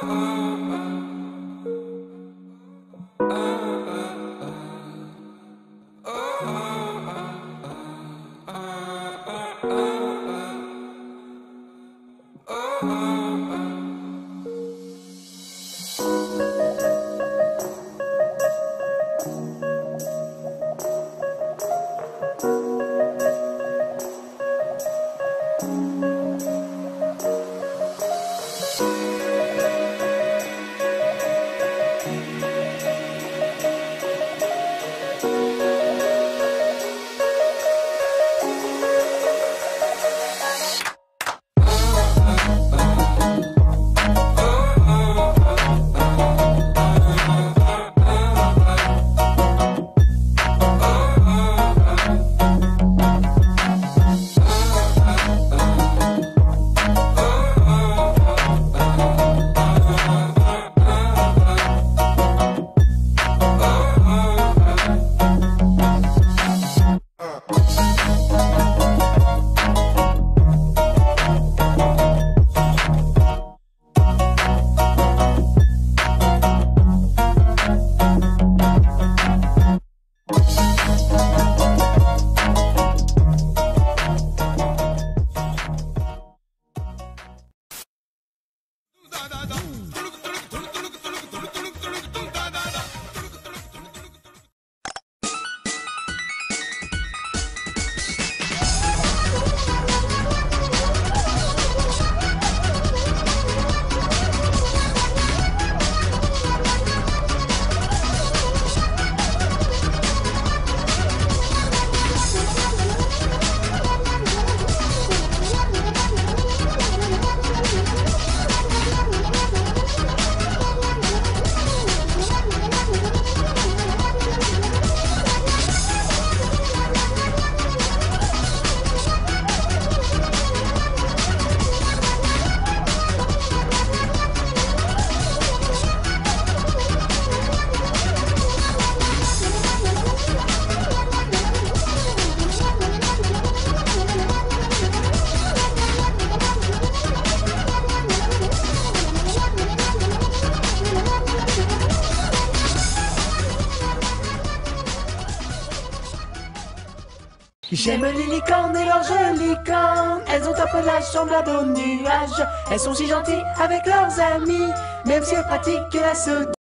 Oh. J'aime les licornes et leurs jolies cornes. Elles ont un pelage semblable aux nuages. Elles sont si gentilles avec leurs amis, même si elles pratiquent la sodomie.